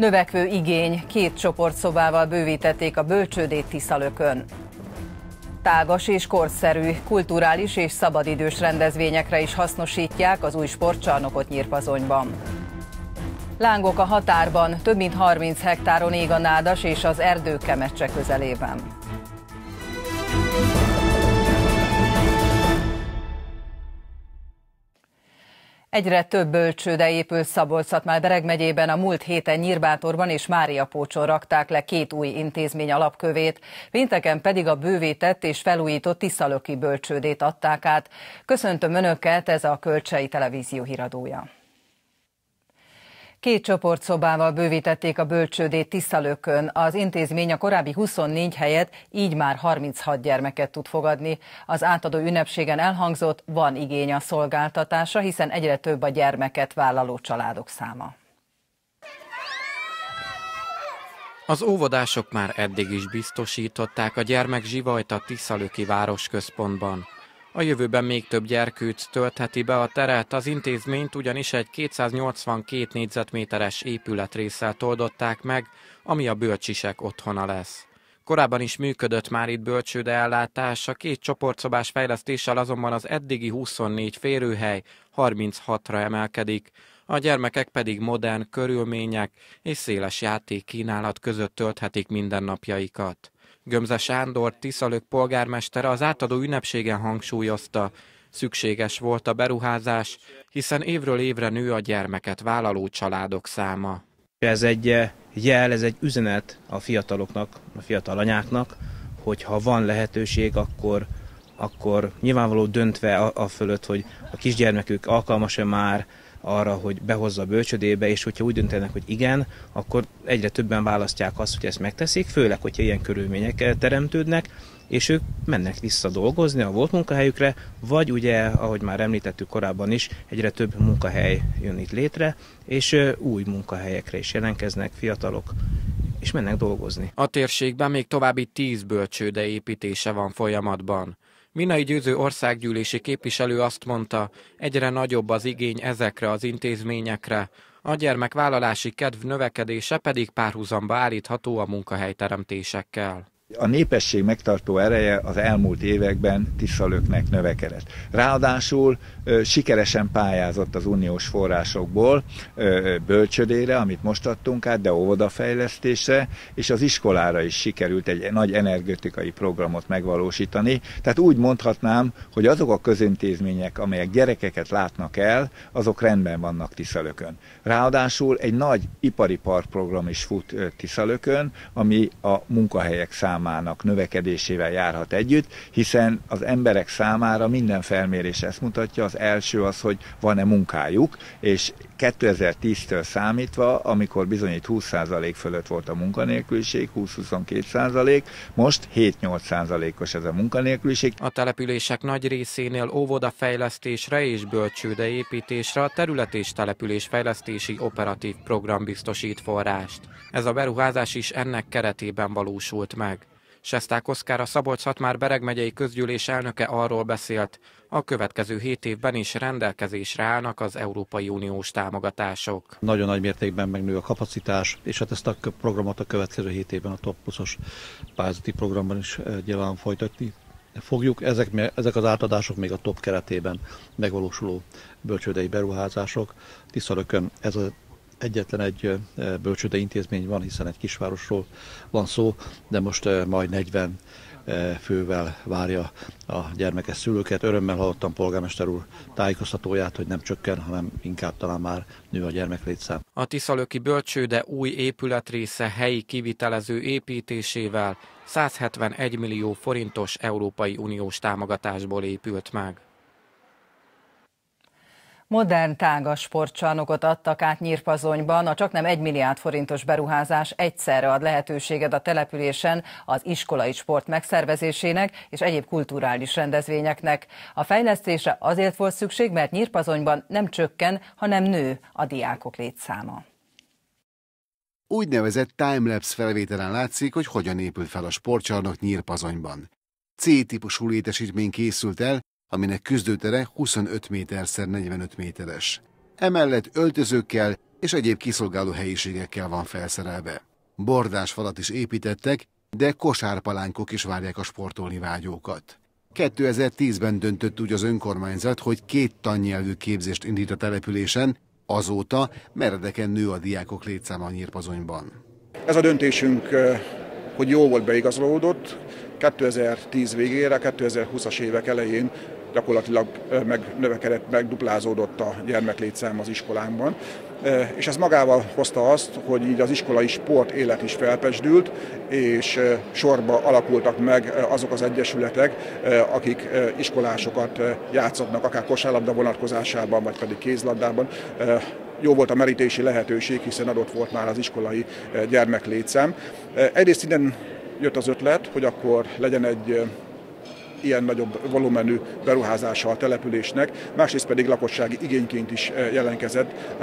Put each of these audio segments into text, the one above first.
Növekvő igény, két csoportszobával bővítették a bölcsődét Tiszalökön. Tágas és korszerű, kulturális és szabadidős rendezvényekre is hasznosítják az új sportcsarnokot Nyírpazonyban. Lángok a határban, több mint 30 hektáron ég a nádas és az erdő kemecse közelében. Egyre több bölcsőde épül szabolcs bereg megyében a múlt héten Nyírbátorban és Mária Pócson rakták le két új intézmény alapkövét, pénteken pedig a bővített és felújított Tiszalöki bölcsődét adták át. Köszöntöm Önöket, ez a Kölcsei Televízió híradója. Két csoportszobával bővítették a bölcsődét Tiszalökön. Az intézmény a korábbi 24 helyet így már 36 gyermeket tud fogadni. Az átadó ünnepségen elhangzott, van igény a szolgáltatásra, hiszen egyre több a gyermeket vállaló családok száma. Az óvodások már eddig is biztosították a gyermek zsivajt a Tiszalöki városközpontban. A jövőben még több gyerkőc töltheti be a teret, az intézményt ugyanis egy 282 négyzetméteres épületrészsel toldották meg, ami a bölcsisek otthona lesz. Korábban is működött már itt bölcsőde ellátás, a két csoportszobás fejlesztéssel azonban az eddigi 24 férőhely 36-ra emelkedik, a gyermekek pedig modern körülmények és széles játékkínálat között tölthetik mindennapjaikat. Gömze Sándor, Tiszalök polgármestere az átadó ünnepségen hangsúlyozta, szükséges volt a beruházás, hiszen évről évre nő a gyermeket vállaló családok száma. Ez egy eh, jel, ez egy üzenet a fiataloknak, a fiatal anyáknak, hogy ha van lehetőség, akkor, akkor nyilvánvaló döntve a, a fölött, hogy a kisgyermekük alkalmas-e már arra, hogy behozza a bölcsödébe, és hogyha úgy döntenek, hogy igen, akkor egyre többen választják azt, hogy ezt megteszik, főleg, hogyha ilyen körülmények teremtődnek, és ők mennek vissza dolgozni a volt munkahelyükre, vagy ugye, ahogy már említettük korábban is, egyre több munkahely jön itt létre, és új munkahelyekre is jelentkeznek fiatalok, és mennek dolgozni. A térségben még további tíz bölcsőde építése van folyamatban. Minai Győző országgyűlési képviselő azt mondta, egyre nagyobb az igény ezekre az intézményekre, a gyermekvállalási kedv növekedése pedig párhuzamba állítható a munkahelyteremtésekkel. A népesség megtartó ereje az elmúlt években tiszalöknek növekedett. Ráadásul sikeresen pályázott az uniós forrásokból bölcsödére, amit most adtunk át, de óvodafejlesztésre, és az iskolára is sikerült egy nagy energetikai programot megvalósítani. Tehát úgy mondhatnám, hogy azok a közintézmények, amelyek gyerekeket látnak el, azok rendben vannak Tiszalökön. Ráadásul egy nagy ipari parkprogram is fut Tiszalökön, ami a munkahelyek számára számának növekedésével járhat együtt, hiszen az emberek számára minden felmérés ezt mutatja, az első az, hogy van-e munkájuk, és 2010-től számítva, amikor bizony itt 20% fölött volt a munkanélküliség, 20-22%, most 7-8%-os ez a munkanélküliség. A települések nagy részénél óvodafejlesztésre és bölcsődeépítésre a terület és településfejlesztési operatív program biztosít forrást. Ez a beruházás is ennek keretében valósult meg. Sesták Oszkár, a Szabolcs-Szatmár Bereg megyei közgyűlés elnöke arról beszélt, a következő hét évben is rendelkezésre állnak az Európai Uniós támogatások. Nagyon nagy mértékben megnő a kapacitás, és hát ezt a programot a következő hét évben a Top Pluszos pályázati programban is eh, nyilván folytatni fogjuk. Ezek, ezek az átadások még a top keretében megvalósuló bölcsődei beruházások. Tiszalökön ez a egyetlen egy bölcsőde intézmény van, hiszen egy kisvárosról van szó, de most majd 40 fővel várja a gyermekes szülőket. Örömmel hallottam polgármester úr tájékoztatóját, hogy nem csökken, hanem inkább talán már nő a gyermeklétszám. A Tiszalöki bölcsőde új épületrésze helyi kivitelező építésével 171 millió forintos Európai Uniós támogatásból épült meg. Modern tágas sportcsarnokot adtak át Nyírpazonyban, a csaknem 1 milliárd forintos beruházás egyszerre ad lehetőséget a településen az iskolai sport megszervezésének és egyéb kulturális rendezvényeknek. A fejlesztésre azért volt szükség, mert Nyírpazonyban nem csökken, hanem nő a diákok létszáma. Úgynevezett timelapse felvételen látszik, hogy hogyan épült fel a sportcsarnok Nyírpazonyban. C-típusú létesítmény készült el, aminek küzdőtere 25 méter 45 méteres. Emellett öltözőkkel, és egyéb kiszolgáló helyiségekkel van felszerelve. Bordás falat is építettek, de kosárpalánykok is várják a sportolni vágyókat. 2010-ben döntött úgy az önkormányzat, hogy két tannyelvű képzést indít a településen, azóta meredeken nő a diákok létszáma a nyírpazonyban. Ez a döntésünk, hogy jó volt beigazolódott, 2010 végére, 2020-as évek elején gyakorlatilag megnövekedett, megduplázódott a gyermeklétszám az iskolánkban. És ez magával hozta azt, hogy így az iskolai sport élet is felpesdült, és sorba alakultak meg azok az egyesületek, akik iskolásokat játszottak, akár kosárlabda vonatkozásában, vagy pedig kézlabdában jó volt a merítési lehetőség, hiszen adott volt már az iskolai gyermeklétszám. Egyrészt innen jött az ötlet, hogy akkor legyen egy ilyen nagyobb volumenű beruházása a településnek, másrészt pedig lakossági igényként is jelenkezett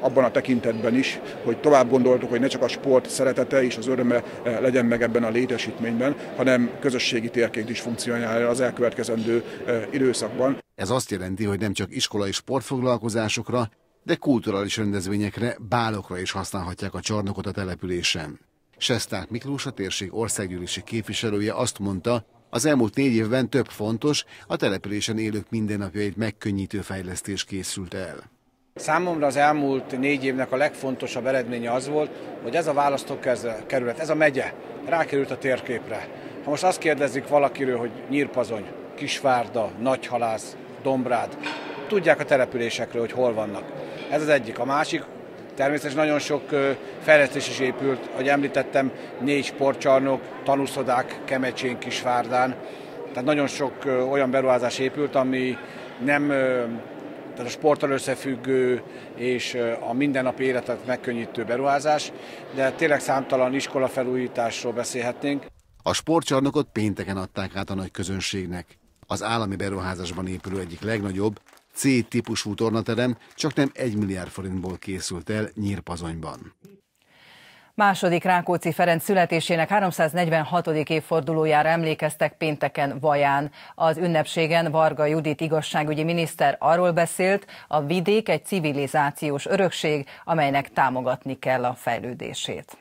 abban a tekintetben is, hogy tovább gondoltuk, hogy ne csak a sport szeretete és az öröme legyen meg ebben a létesítményben, hanem közösségi térként is funkcionálja az elkövetkezendő időszakban. Ez azt jelenti, hogy nem csak iskolai sportfoglalkozásokra, de kulturális rendezvényekre, bálokra is használhatják a csarnokot a településen. Sesták Miklós, a térség országgyűlési képviselője azt mondta, az elmúlt négy évben több fontos, a településen élők mindennapjait megkönnyítő fejlesztés készült el. Számomra az elmúlt négy évnek a legfontosabb eredménye az volt, hogy ez a választókerület, ez a megye rákerült a térképre. Ha most azt kérdezik valakiről, hogy Nyírpazony, Kisvárda, Nagyhalász, Dombrád, tudják a településekről, hogy hol vannak. Ez az egyik. A másik, természetesen nagyon sok fejlesztés is épült, ahogy említettem, négy sportcsarnok, tanúszodák Kemecsén, Kisvárdán. Tehát nagyon sok olyan beruházás épült, ami nem tehát a sporttal összefüggő és a mindennapi életet megkönnyítő beruházás, de tényleg számtalan iskola felújításról beszélhetnénk. A sportcsarnokot pénteken adták át a nagy közönségnek. Az állami beruházásban épülő egyik legnagyobb, C-típusú tornaterem csak nem 1 milliárd forintból készült el Nyírpazonyban. Második Rákóczi Ferenc születésének 346. évfordulójára emlékeztek pénteken Vaján. Az ünnepségen Varga Judit igazságügyi miniszter arról beszélt, a vidék egy civilizációs örökség, amelynek támogatni kell a fejlődését.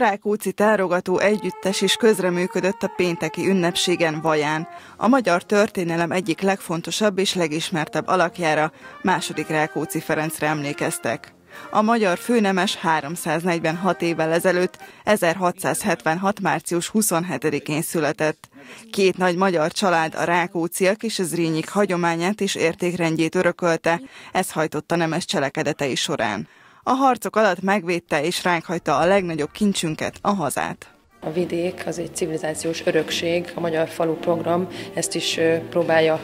Rákóczi tárogató együttes is közreműködött a pénteki ünnepségen Vaján, a magyar történelem egyik legfontosabb és legismertebb alakjára, második Rákóczi Ferencre emlékeztek. A magyar főnemes 346 évvel ezelőtt, 1676. március 27-én született. Két nagy magyar család, a Rákóciak és az Rényik hagyományát és értékrendjét örökölte, ez hajtotta nemes cselekedetei során. A harcok alatt megvédte és ránk hagyta a legnagyobb kincsünket, a hazát. A vidék az egy civilizációs örökség, a Magyar Falu Program ezt is próbálja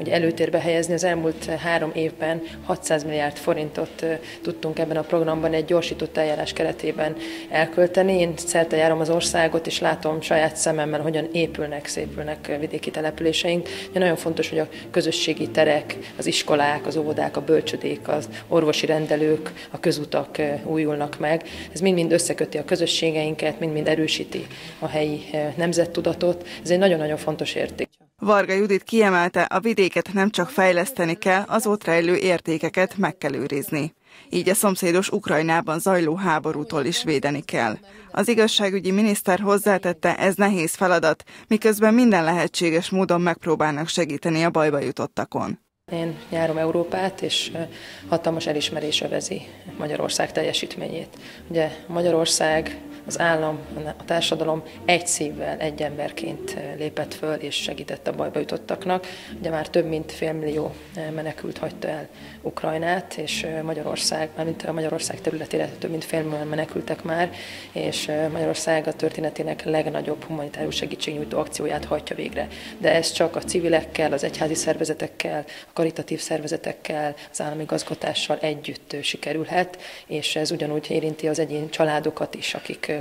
ugye előtérbe helyezni. Az elmúlt három évben 600 milliárd forintot tudtunk ebben a programban egy gyorsított eljárás keretében elkölteni. Én szerte járom az országot, és látom saját szememmel, hogyan épülnek, szépülnek vidéki településeink. De nagyon fontos, hogy a közösségi terek, az iskolák, az óvodák, a bölcsödék, az orvosi rendelők, a közutak újulnak meg. Ez mind-mind összeköti a közösségeinket, mind-mind erősíti erősíti a helyi eh, nemzettudatot. Ez egy nagyon-nagyon fontos érték. Varga Judit kiemelte, a vidéket nem csak fejleszteni kell, az ott rejlő értékeket meg kell őrizni. Így a szomszédos Ukrajnában zajló háborútól is védeni kell. Az igazságügyi miniszter hozzátette, ez nehéz feladat, miközben minden lehetséges módon megpróbálnak segíteni a bajba jutottakon. Én járom Európát, és eh, hatalmas elismerés övezi Magyarország teljesítményét. Ugye Magyarország az állam, a társadalom egy szívvel, egy emberként eh, lépett föl és segített a bajba jutottaknak. Ugye már több mint félmillió eh, menekült hagyta el Ukrajnát, és eh, Magyarország, mármint a Magyarország területére több mint félmillió menekültek már, és Magyarország a történetének legnagyobb humanitárius segítségnyújtó akcióját hajtja végre. De ez csak a civilekkel, az egyházi szervezetekkel, a karitatív szervezetekkel, az állami gazgatással együtt sikerülhet, és ez ugyanúgy érinti az egyén családokat is,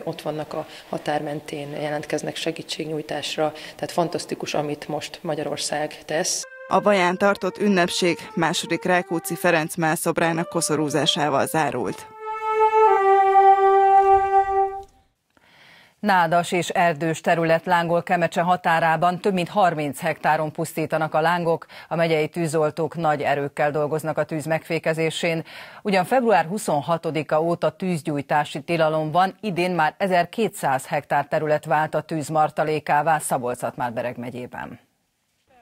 ott vannak a határ mentén, jelentkeznek segítségnyújtásra, tehát fantasztikus, amit most Magyarország tesz. A Baján tartott ünnepség második Rákóczi Ferenc mászobrának koszorúzásával zárult. Nádas és erdős terület lángol Kemecse határában több mint 30 hektáron pusztítanak a lángok, a megyei tűzoltók nagy erőkkel dolgoznak a tűz megfékezésén. Ugyan február 26-a óta tűzgyújtási tilalom van, idén már 1200 hektár terület vált a tűz martalékává Szabolcs-Szatmár-Bereg megyében.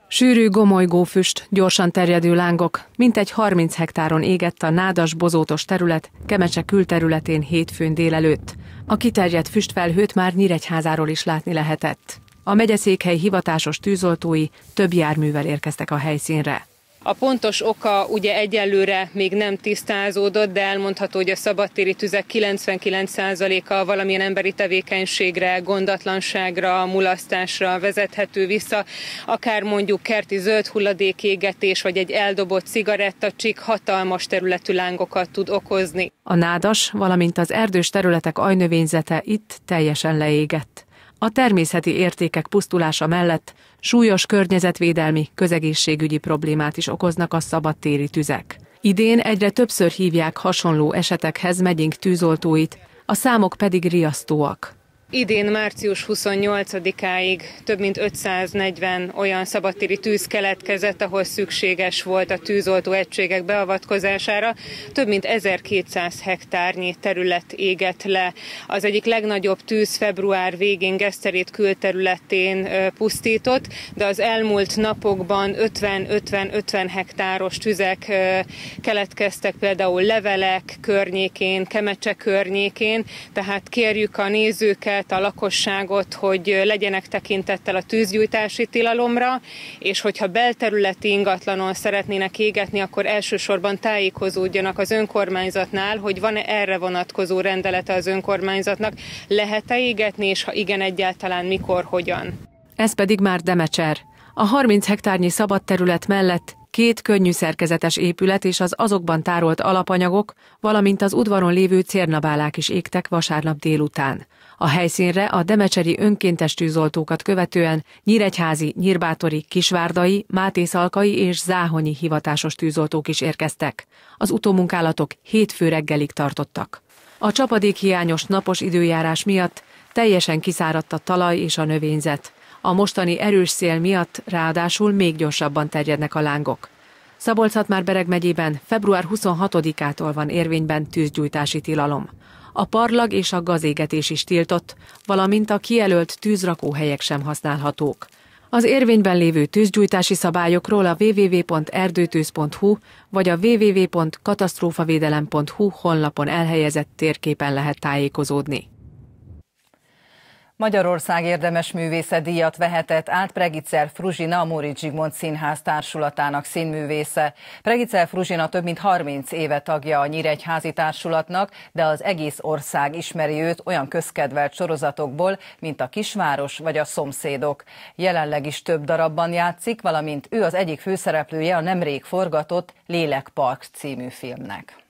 Sűrű gomolygó füst, gyorsan terjedő lángok, mintegy 30 hektáron égett a nádas bozótos terület Kemecse külterületén hétfőn délelőtt. A kiterjedt füstfelhőt már Nyíregyházáról is látni lehetett. A megyeszékhely hivatásos tűzoltói több járművel érkeztek a helyszínre. A pontos oka ugye egyelőre még nem tisztázódott, de elmondható, hogy a szabadtéri tüzek 99%-a valamilyen emberi tevékenységre, gondatlanságra, mulasztásra vezethető vissza, akár mondjuk kerti zöld hulladékégetés, vagy egy eldobott cigarettacsik hatalmas területű lángokat tud okozni. A nádas, valamint az erdős területek ajnövényzete itt teljesen leégett. A természeti értékek pusztulása mellett súlyos környezetvédelmi, közegészségügyi problémát is okoznak a szabadtéri tüzek. Idén egyre többször hívják hasonló esetekhez megyünk tűzoltóit, a számok pedig riasztóak. Idén március 28-áig több mint 540 olyan szabadtéri tűz keletkezett, ahol szükséges volt a tűzoltó egységek beavatkozására. Több mint 1200 hektárnyi terület égett le. Az egyik legnagyobb tűz február végén Geszterét külterületén pusztított, de az elmúlt napokban 50-50-50 hektáros tüzek keletkeztek, például levelek környékén, Kemecse környékén, tehát kérjük a nézőket, figyelt a lakosságot, hogy legyenek tekintettel a tűzgyújtási tilalomra, és hogyha belterületi ingatlanon szeretnének égetni, akkor elsősorban tájékozódjanak az önkormányzatnál, hogy van-e erre vonatkozó rendelete az önkormányzatnak, lehet-e égetni, és ha igen, egyáltalán mikor, hogyan. Ez pedig már Demecser. A 30 hektárnyi szabad terület mellett két könnyű szerkezetes épület és az azokban tárolt alapanyagok, valamint az udvaron lévő cérnabálák is égtek vasárnap délután. A helyszínre a demecseri önkéntes tűzoltókat követően nyíregyházi, nyírbátori, kisvárdai, mátészalkai és záhonyi hivatásos tűzoltók is érkeztek. Az utómunkálatok hétfő reggelig tartottak. A csapadék hiányos napos időjárás miatt teljesen kiszáradt a talaj és a növényzet. A mostani erős szél miatt ráadásul még gyorsabban terjednek a lángok. szabolcs már Bereg megyében február 26-ától van érvényben tűzgyújtási tilalom. A parlag és a gazégetés is tiltott, valamint a kijelölt tűzrakóhelyek sem használhatók. Az érvényben lévő tűzgyújtási szabályokról a www.erdőtűz.hu vagy a www.katasztrófavédelem.hu honlapon elhelyezett térképen lehet tájékozódni. Magyarország érdemes díjat vehetett át Pregicer Fruzsina, a Móricz Zsigmond Színház társulatának színművésze. Pregicer Fruzsina több mint 30 éve tagja a Nyíregyházi társulatnak, de az egész ország ismeri őt olyan közkedvelt sorozatokból, mint a Kisváros vagy a Szomszédok. Jelenleg is több darabban játszik, valamint ő az egyik főszereplője a nemrég forgatott Lélekpark című filmnek.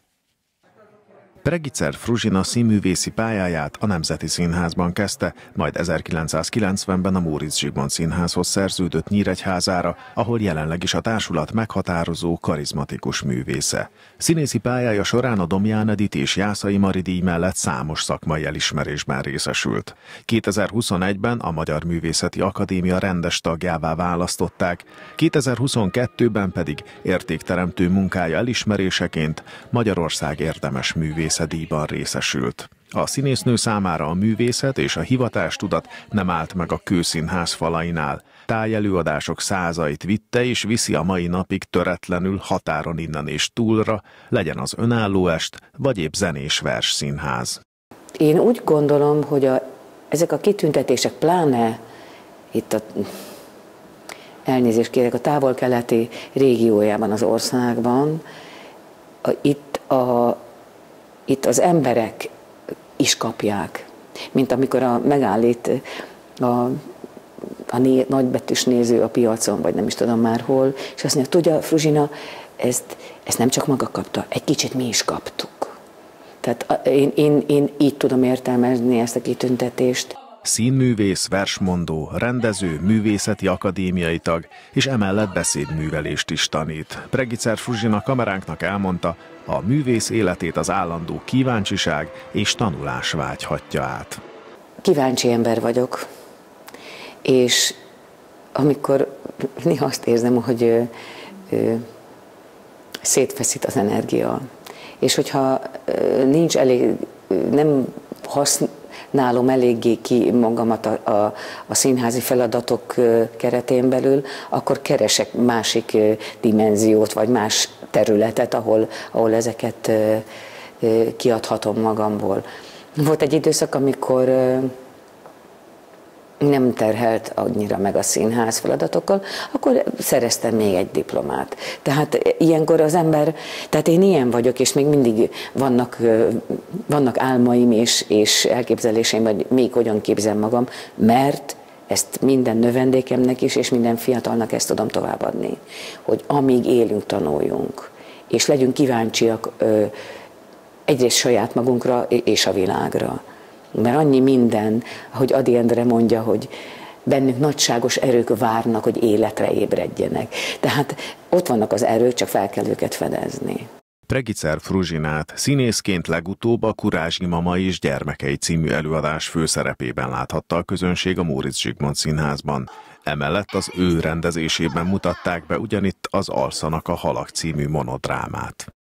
Pregicer Fruzsina színművészi pályáját a Nemzeti Színházban kezdte, majd 1990-ben a Móricz Zsigmond Színházhoz szerződött Nyíregyházára, ahol jelenleg is a társulat meghatározó, karizmatikus művésze. Színészi pályája során a Domján Edith és Jászai Mari díj mellett számos szakmai elismerésben részesült. 2021-ben a Magyar Művészeti Akadémia rendes tagjává választották, 2022-ben pedig értékteremtő munkája elismeréseként Magyarország érdemes művész díjban részesült. A színésznő számára a művészet és a hivatástudat nem állt meg a kőszínház falainál. Tájelőadások százait vitte és viszi a mai napig töretlenül határon innen és túlra, legyen az önálló est, vagy épp zenés vers színház. Én úgy gondolom, hogy a, ezek a kitüntetések, pláne itt a elnézést kérek, a távol-keleti régiójában az országban, a, itt a itt az emberek is kapják, mint amikor a, megállít a, a né, nagybetűs néző a piacon, vagy nem is tudom már hol, és azt mondja, tudja, Fruzsina, ezt, ezt nem csak maga kapta, egy kicsit mi is kaptuk. Tehát én, én, én így tudom értelmezni ezt a kitüntetést. Színművész, versmondó, rendező, művészeti akadémiai tag, és emellett beszédművelést is tanít. Pregicer Fruzsina kameránknak elmondta, a művész életét az állandó kíváncsiság és tanulás vágyhatja át. kíváncsi ember vagyok, és amikor néha azt érzem, hogy ö, ö, szétfeszít az energia, és hogyha ö, nincs elég, nem használom eléggé ki magamat a, a, a színházi feladatok keretén belül, akkor keresek másik dimenziót, vagy más területet, ahol, ahol ezeket kiadhatom magamból. Volt egy időszak, amikor nem terhelt annyira meg a színház feladatokkal, akkor szereztem még egy diplomát. Tehát ilyenkor az ember, tehát én ilyen vagyok, és még mindig vannak, vannak álmaim és, és elképzeléseim, hogy még hogyan képzem magam, mert ezt minden növendékemnek is, és minden fiatalnak ezt tudom továbbadni, hogy amíg élünk, tanuljunk, és legyünk kíváncsiak egyrészt saját magunkra és a világra. Mert annyi minden, ahogy Adi Endre mondja, hogy bennük nagyságos erők várnak, hogy életre ébredjenek. Tehát ott vannak az erők, csak fel kell őket fedezni. Pregicer Fruzsinát színészként legutóbb a Kurázsi Mama és Gyermekei című előadás főszerepében láthatta a közönség a Móricz Zsigmond Színházban. Emellett az ő rendezésében mutatták be ugyanitt az Alszanak a Halak című monodrámát.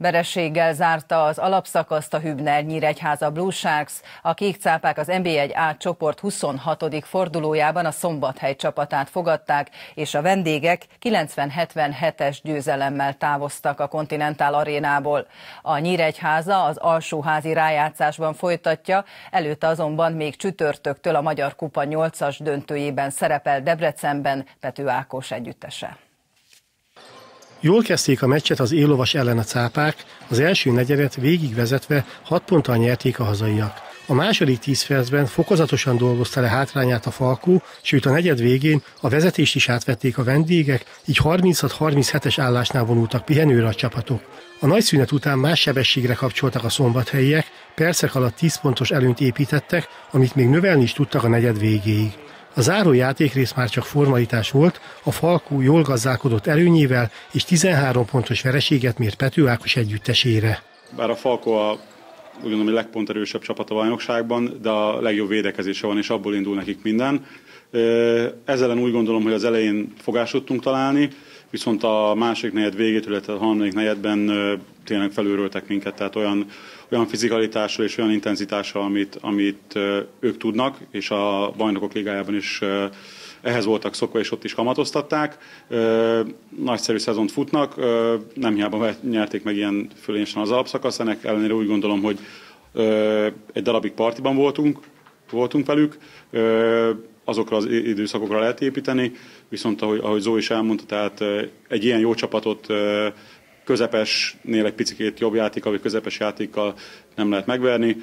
Verességgel zárta az alapszakaszt a Hübner Nyíregyháza Blue Sharks. A kék cápák az NB1A csoport 26. fordulójában a Szombathely csapatát fogadták, és a vendégek 90-77-es győzelemmel távoztak a Continental arénából. A Nyíregyháza az alsóházi rájátszásban folytatja, előtte azonban még csütörtöktől a Magyar Kupa 8-as döntőjében szerepel Debrecenben Pető Ákos együttese. Jól kezdték a meccset az élovas ellen a cápák, az első negyedet végigvezetve 6 ponttal nyerték a hazaiak. A második tíz percben fokozatosan dolgozta le hátrányát a Falkó, sőt a negyed végén a vezetést is átvették a vendégek, így 36-37-es állásnál vonultak pihenőre a csapatok. A nagy szünet után más sebességre kapcsoltak a szombathelyiek, percek alatt 10 pontos előnyt építettek, amit még növelni is tudtak a negyed végéig. A záró játékrész már csak formalitás volt, a Falkú jól gazdálkodott előnyével és 13 pontos vereséget mért Pető Ákos együttesére. Bár a Falko a úgy gondolom, a legponterősebb csapat a bajnokságban, de a legjobb védekezése van, és abból indul nekik minden. Ezzel úgy gondolom, hogy az elején fogást tudtunk találni, viszont a másik negyed végétől, illetve a harmadik negyedben tényleg felőröltek minket, tehát olyan, olyan fizikalitással és olyan intenzitással, amit, amit ők tudnak, és a bajnokok ligájában is ehhez voltak szokva, és ott is kamatoztatták. Nagyszerű szezont futnak, nem hiába nyerték meg ilyen fölényesen az alapszakasz, ennek ellenére úgy gondolom, hogy egy darabig partiban voltunk, voltunk velük, azokra az időszakokra lehet építeni, viszont ahogy, ahogy Zó is elmondta, tehát egy ilyen jó csapatot közepesnél egy picit jobb játékkal, vagy közepes játékkal nem lehet megverni.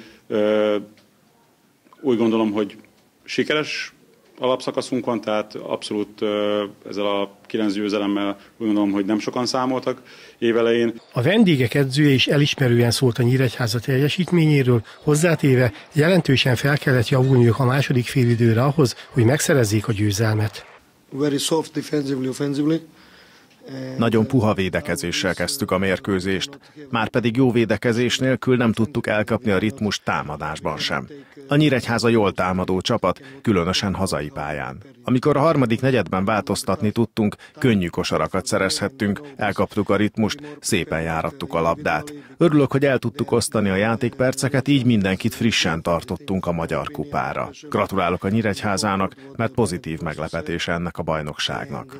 Úgy gondolom, hogy sikeres alapszakaszunk van, tehát abszolút ezzel a kilenc győzelemmel úgy gondolom, hogy nem sokan számoltak évelején. A vendégek edzője is elismerően szólt a Nyíregyháza teljesítményéről, hozzátéve jelentősen fel kellett javulniuk a második félidőre ahhoz, hogy megszerezzék a győzelmet. Very soft defensively, offensively. Nagyon puha védekezéssel kezdtük a mérkőzést, már pedig jó védekezés nélkül nem tudtuk elkapni a ritmust támadásban sem. A Nyíregyháza jól támadó csapat, különösen hazai pályán. Amikor a harmadik negyedben változtatni tudtunk, könnyű kosarakat szerezhettünk, elkaptuk a ritmust, szépen járattuk a labdát. Örülök, hogy el tudtuk osztani a játékperceket, így mindenkit frissen tartottunk a Magyar Kupára. Gratulálok a Nyíregyházának, mert pozitív meglepetés ennek a bajnokságnak.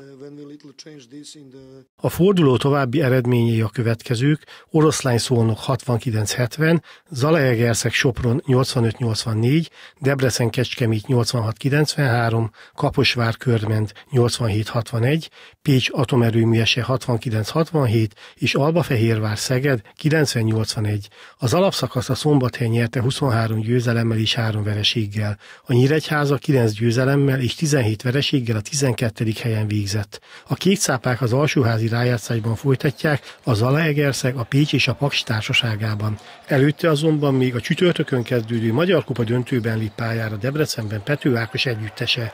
A forduló további eredményei a következők, Oroszlány Szolnok 69-70, Zalaegerszeg Sopron 85-84, Debrecen Kecskemét 86-93, Kaposvár Körment 87-61, Pécs atomerőműese 69-67 és Albafehérvár Szeged 90-81. Az alapszakasz a Szombathely nyerte 23 győzelemmel és 3 vereséggel. A Nyíregyháza 9 győzelemmel és 17 vereséggel a 12. helyen végzett. A kékcápák az alsóházi rájátszásban folytatják, a Zalaegerszeg, a Pécs és a Paks társaságában. Előtte azonban még a csütörtökön kezdődő Magyar Kupa döntőben lép Debrecenben Pető Ákos együttese.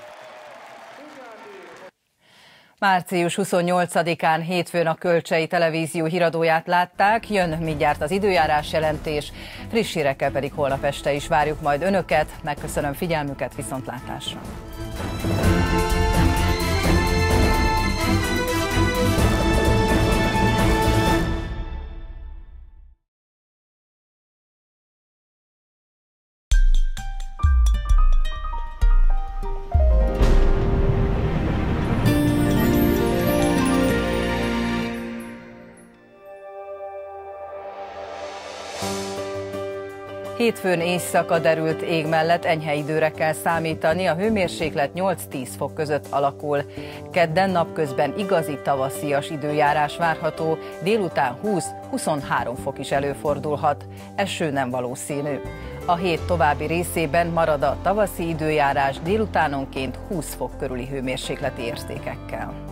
Március 28-án hétfőn a Kölcsei Televízió híradóját látták, jön mindjárt az időjárás jelentés, friss hírekkel pedig holnap este is várjuk majd Önöket. Megköszönöm figyelmüket, viszontlátásra! Hétfőn éjszaka derült ég mellett enyhe időre kell számítani, a hőmérséklet 8-10 fok között alakul. Kedden napközben igazi tavaszias időjárás várható, délután 20-23 fok is előfordulhat. Eső nem valószínű. A hét további részében marad a tavaszi időjárás délutánonként 20 fok körüli hőmérsékleti értékekkel.